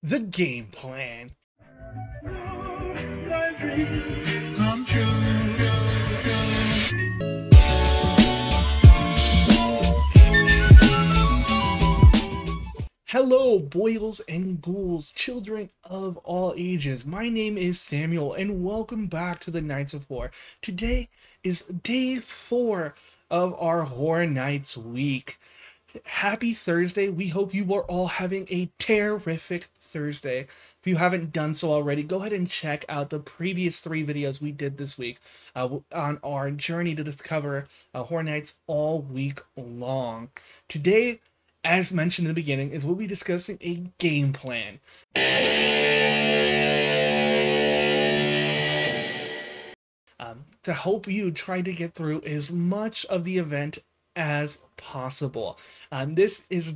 The game plan. Hello, boils and ghouls, children of all ages. My name is Samuel, and welcome back to the Nights of Horror. Today is day four of our Horror Nights week. Happy Thursday. We hope you are all having a terrific Thursday. If you haven't done so already, go ahead and check out the previous three videos we did this week uh, on our journey to discover uh, Horror Nights all week long. Today, as mentioned in the beginning, is we'll be discussing a game plan. Um, to help you try to get through as much of the event as possible. Um, this is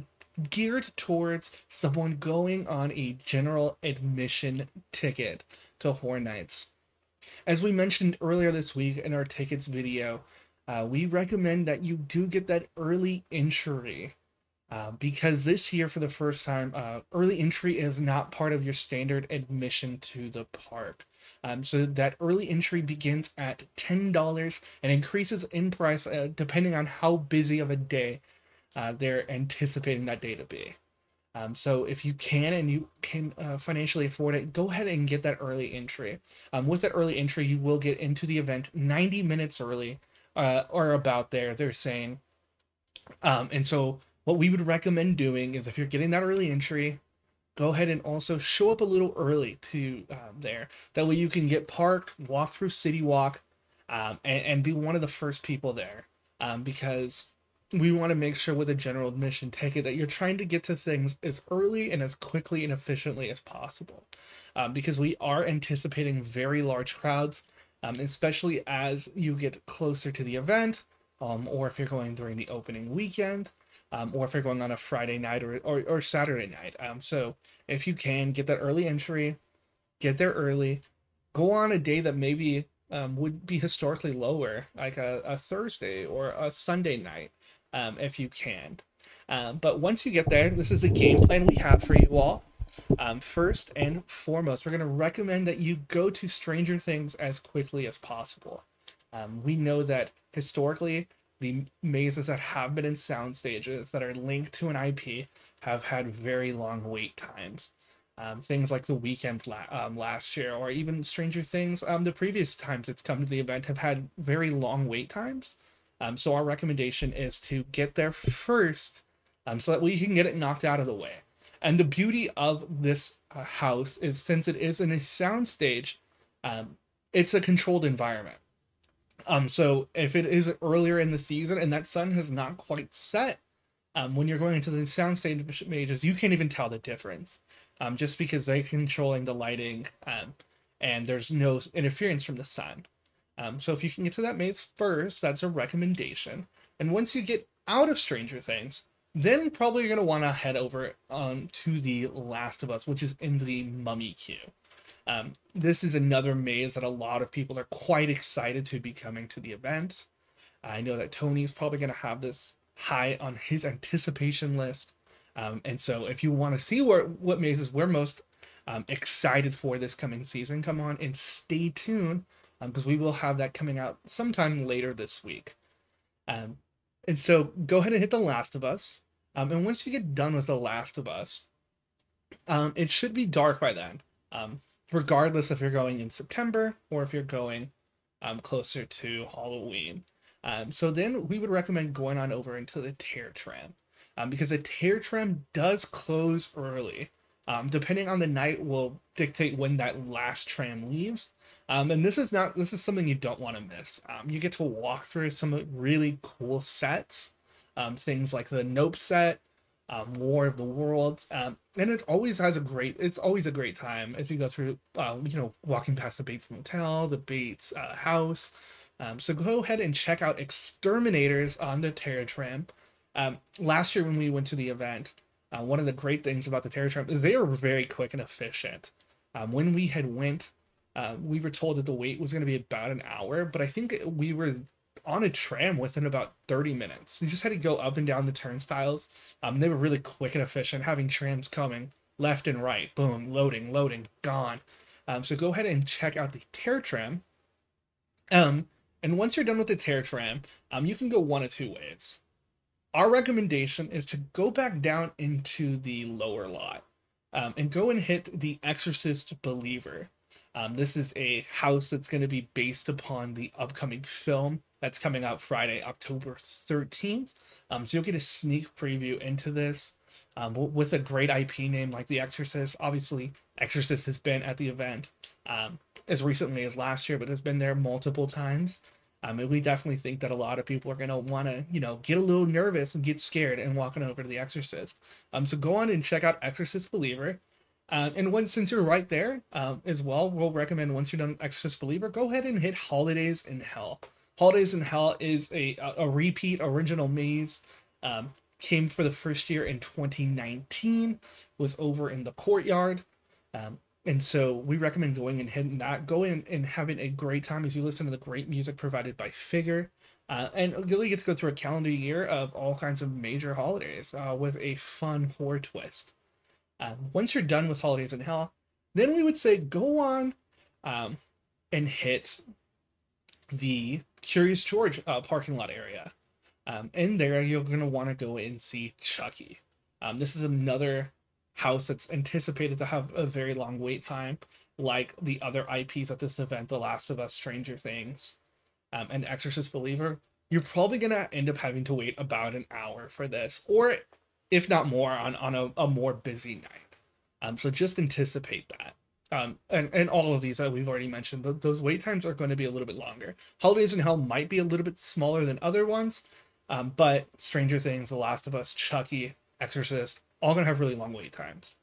geared towards someone going on a general admission ticket to Horror Nights. As we mentioned earlier this week in our tickets video, uh, we recommend that you do get that early entry uh, because this year, for the first time, uh, early entry is not part of your standard admission to the park. Um, so that early entry begins at $10 and increases in price uh, depending on how busy of a day uh, they're anticipating that day to be. Um, so if you can and you can uh, financially afford it, go ahead and get that early entry. Um, with that early entry, you will get into the event 90 minutes early or about there, they're saying. Um, and so what we would recommend doing is if you're getting that early entry, go ahead and also show up a little early to um, there. That way you can get parked, walk through City Walk, um, and, and, be one of the first people there. Um, because we want to make sure with a general admission ticket that you're trying to get to things as early and as quickly and efficiently as possible. Um, because we are anticipating very large crowds, um, especially as you get closer to the event, um, or if you're going during the opening weekend um, or if you're going on a Friday night or, or, or Saturday night. Um, so if you can get that early entry, get there early, go on a day that maybe um, would be historically lower, like a, a Thursday or a Sunday night, um, if you can. Um, but once you get there, this is a game plan we have for you all. Um, first and foremost, we're going to recommend that you go to Stranger Things as quickly as possible. We know that historically, the mazes that have been in sound stages that are linked to an IP have had very long wait times. Um, things like the Weeknd la- um, last year, or even Stranger Things, um, the previous times it's come to the event have had very long wait times. Um, so our recommendation is to get there first, um, so that we can get it knocked out of the way. And the beauty of this uh, house is since it is in a sound stage, um, it's a controlled environment. Um, so if it is earlier in the season and that sun has not quite set, um, when you're going into the sound soundstage mages, you can't even tell the difference, um, just because they're controlling the lighting, um, and there's no interference from the sun. Um, so if you can get to that maze first, that's a recommendation. And once you get out of Stranger Things, then probably you're gonna want to head over um, to the Last of Us, which is in the Mummy queue. Um, this is another maze that a lot of people are quite excited to be coming to the event. I know that Tony's probably going to have this high on his anticipation list. Um, and so if you want to see where, what mazes we're most um, excited for this coming season, come on and stay tuned because um, we will have that coming out sometime later this week. Um, and so go ahead and hit The Last of Us. Um, and once you get done with The Last of Us, it should be dark by then. Um, regardless if you're going in September or if you're going um, closer to Halloween. Um, so then we would recommend going on over into the Terror Tram um, because the Terror Tram does close early. Um, depending on the night will dictate when that last tram leaves. Um, and this is not this is something you don't want to miss. Um, you get to walk through some really cool sets, things like the Nope set, um, War of the Worlds, um, and it always has a great. It's always a great time as you go through. Uh, you know, walking past the Bates Motel, the Bates uh, house. Um, so go ahead and check out Exterminators on the Terror Tram. Um, last year when we went to the event, uh, one of the great things about the Terror Tram is they are very quick and efficient. Um, when we had went, uh, we were told that the wait was going to be about an hour, but I think we were on a tram within about 30 minutes. You just had to go up and down the turnstiles. Um, they were really quick and efficient, having trams coming left and right. Boom, loading, loading, gone. Um, so go ahead and check out the Terror Tram. Um, and once you're done with the Terror Tram, um, you can go one of two ways. Our recommendation is to go back down into the lower lot um, and go and hit the Exorcist Believer. Um, this is a house that's going to be based upon the upcoming film that's coming out Friday, October 13th. Um, so you'll get a sneak preview into this um, with a great IP name like The Exorcist. Obviously, Exorcist has been at the event um, as recently as last year, but has been there multiple times. Um, and we definitely think that a lot of people are going to want to, you know, get a little nervous and get scared and walking over to The Exorcist. Um, so go on and check out Exorcist Believer. Uh, and when since you're right there um, as well, we'll recommend once you're done Exorcist Believer, go ahead and hit Holidays in Hell. Holidays in Hell is a a repeat original maze. Um, came for the first year in 2019. Was over in the courtyard. Um, and so we recommend going and hitting that. Go in and having a great time as you listen to the great music provided by Figure. Uh, and really get to go through a calendar year of all kinds of major holidays uh, with a fun horror twist. Uh, once you're done with Holidays in Hell, then we would say go on um, and hit the Curious George uh, parking lot area. Um, in there, you're going to want to go and see Chucky. Um, this is another house that's anticipated to have a very long wait time, like the other IPs at this event The Last of Us, Stranger Things, um, and Exorcist Believer. You're probably going to end up having to wait about an hour for this, or if not more, on, on a, a more busy night. Um, so just anticipate that. Um, and, and all of these that we've already mentioned, those wait times are going to be a little bit longer. Holidays in Hell might be a little bit smaller than other ones, um, but Stranger Things, The Last of Us, Chucky, Exorcist, all going to have really long wait times.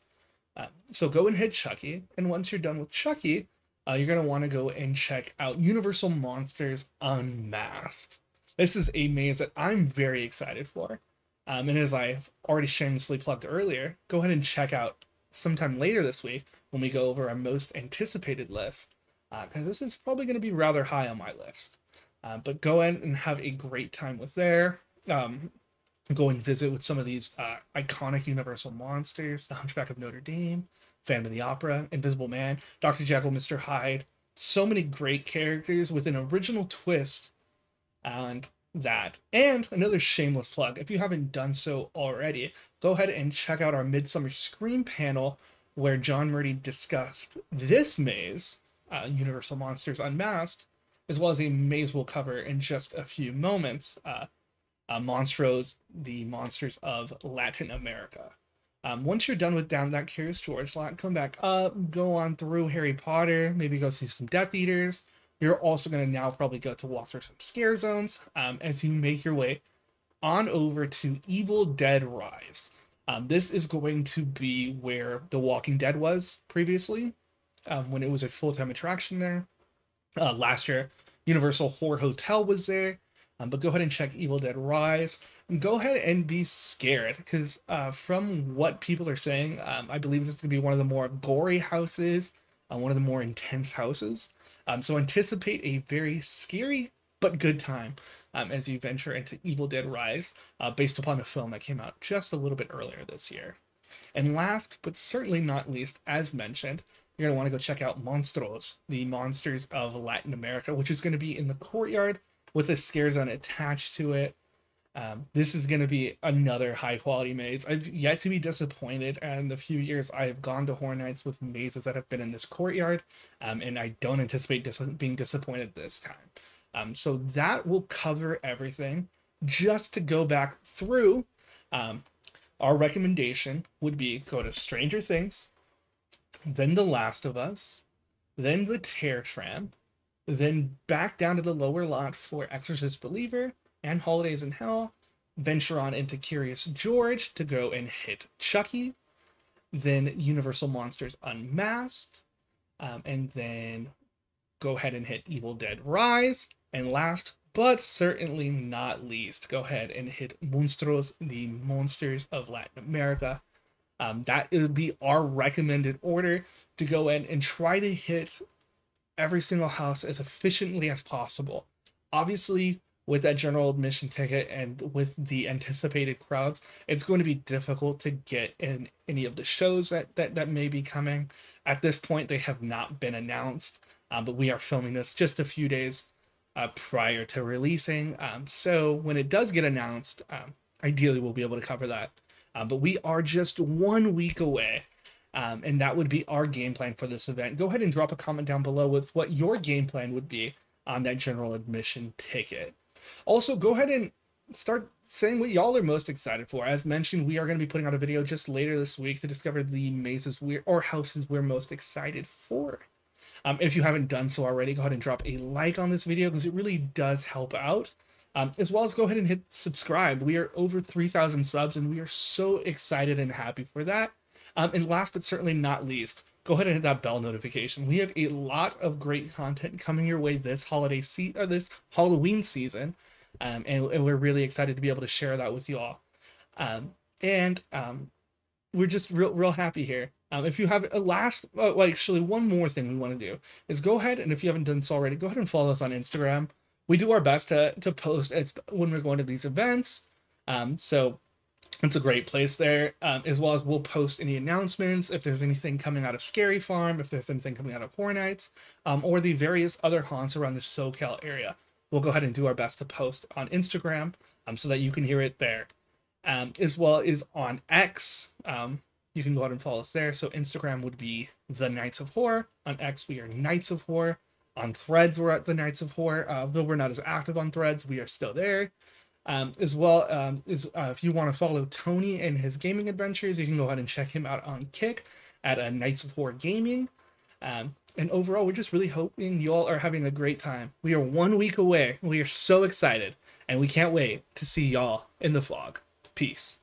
Uh, so go and hit Chucky, and once you're done with Chucky, uh, you're going to want to go and check out Universal Monsters Unmasked. This is a maze that I'm very excited for. Um, and as I've already shamelessly plugged earlier, go ahead and check out sometime later this week when we go over our most anticipated list, because uh, this is probably going to be rather high on my list. Uh, but go in and have a great time with there. Um, go and visit with some of these uh, iconic Universal monsters: The Hunchback of Notre Dame, Phantom of the Opera, Invisible Man, Doctor Jekyll, Mister Hyde. So many great characters with an original twist, and that. And another shameless plug if you haven't done so already, go ahead and check out our Midsummer Scream panel where John Murdy discussed this maze, uh, Universal Monsters Unmasked, as well as a maze we'll cover in just a few moments. Uh, uh, Monstruos, the monsters of Latin America. Um, once you're done with Down That Curious George lot, come back up, go on through Harry Potter, maybe go see some Death Eaters, you're also going to now probably go to walk through some scare zones um, as you make your way on over to Evil Dead Rise. Um, this is going to be where The Walking Dead was previously, um, when it was a full time attraction there. Uh, last year, Universal Horror Hotel was there. Um, but go ahead and check Evil Dead Rise. And go ahead and be scared because uh, from what people are saying, um, I believe this is going to be one of the more gory houses, uh, one of the more intense houses. Um, so anticipate a very scary but good time um, as you venture into Evil Dead Rise, uh, based upon a film that came out just a little bit earlier this year. And last but certainly not least, as mentioned, you're going to want to go check out Monstruos, the monsters of Latin America, which is going to be in the courtyard with a scare zone attached to it. Um, this is going to be another high quality maze. I've yet to be disappointed, and the few years I have gone to Horror Nights with mazes that have been in this courtyard, um, and I don't anticipate dis- being disappointed this time. Um, so that will cover everything. Just to go back through, um, our recommendation would be go to Stranger Things, then The Last of Us, then The Terror Tram, then back down to the lower lot for Exorcist Believer and Holidays in Hell, venture on into Curious George to go and hit Chucky, then Universal Monsters Unmasked, um, and then go ahead and hit Evil Dead Rise, and last but certainly not least, go ahead and hit Monstruos, the Monsters of Latin America. Um, that would be our recommended order to go in and try to hit every single house as efficiently as possible. Obviously, with that general admission ticket and with the anticipated crowds, it's going to be difficult to get in any of the shows that that, that may be coming. At this point, they have not been announced, um, but we are filming this just a few days uh, prior to releasing. Um, so when it does get announced, um, ideally we'll be able to cover that. Uh, but we are just one week away. Um, and that would be our game plan for this event. Go ahead and drop a comment down below with what your game plan would be on that general admission ticket. Also, go ahead and start saying what y'all are most excited for. As mentioned, we are going to be putting out a video just later this week to discover the mazes we're or houses we're most excited for. Um, if you haven't done so already, go ahead and drop a like on this video because it really does help out. Um, as well as go ahead and hit subscribe. We are over 3,000 subs and we are so excited and happy for that. Um, and last but certainly not least, go ahead and hit that bell notification. We have a lot of great content coming your way this holiday se- or this Halloween season, um, and, and, we're really excited to be able to share that with you all. Um, and um, we're just real, real happy here. Um, if you have a last, uh, well, actually, one more thing we want to do is go ahead and if you haven't done so already, go ahead and follow us on Instagram. We do our best to to post as when we're going to these events. Um, so it's a great place there, um, as well as we'll post any announcements if there's anything coming out of Scary Farm, if there's anything coming out of Horror Nights, um, or the various other haunts around the SoCal area. We'll go ahead and do our best to post on Instagram um, so that you can hear it there, um, as well as on X. Um, you can go ahead and follow us there. So Instagram would be the nights of Horror. On X, we are nights of Horror. On Threads, we're at the nights of Horror. Uh, though we're not as active on Threads, we are still there. Um, as well um, is uh, if you want to follow Tony and his gaming adventures, you can go ahead and check him out on Kick at uh, Nights of Horror Gaming. Um, and overall, we're just really hoping you all are having a great time. We are one week away. We are so excited, and we can't wait to see y'all in the fog. Peace.